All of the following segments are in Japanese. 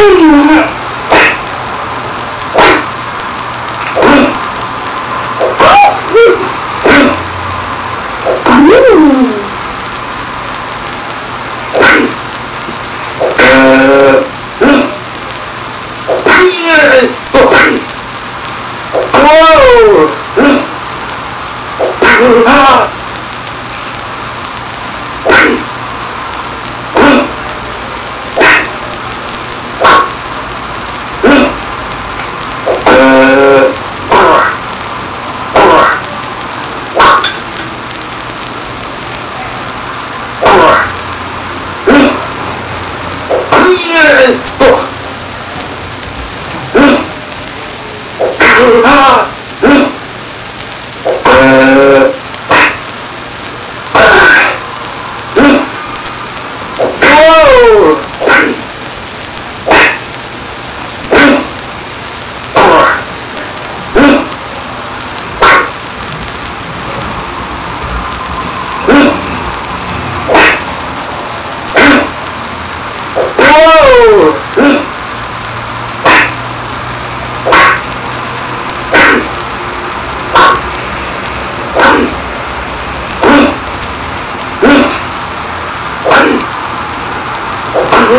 Come on. 啊嗯。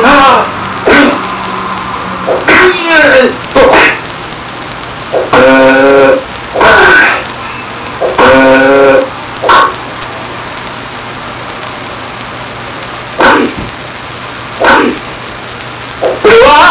うわ